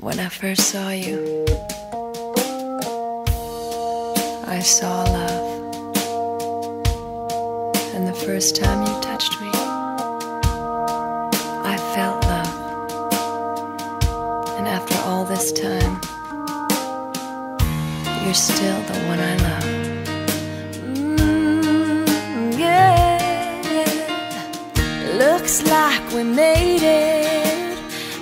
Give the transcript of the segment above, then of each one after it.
When I first saw you, I saw love. And the first time you touched me, I felt love. And after all this time, you're still the one I love. Mm. Looks like we made it.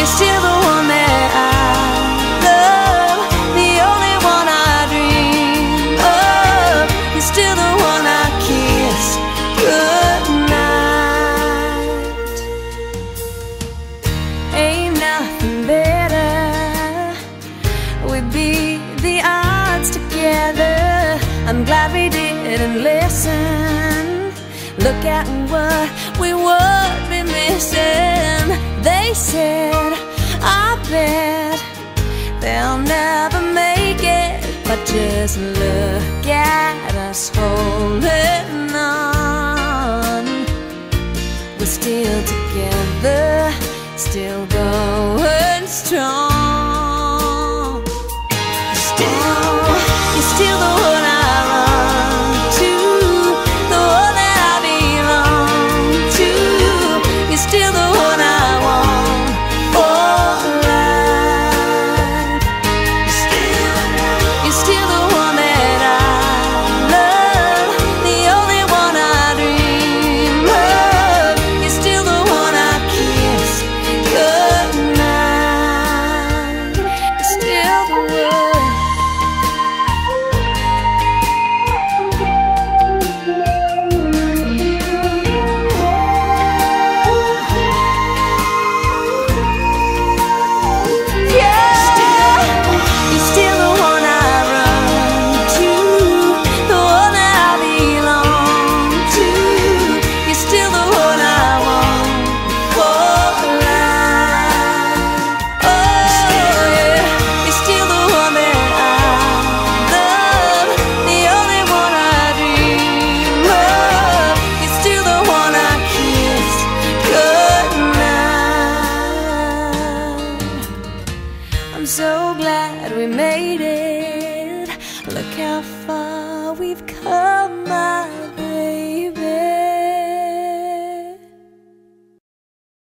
You're still the one that I love, the only one I dream of. You're still the one I kiss goodnight. Ain't nothing better. We beat the odds together. I'm glad we didn't listen. Look at what we would But just look at us holding on. We're still together, still going strong. So glad we made it. Look how far we've come,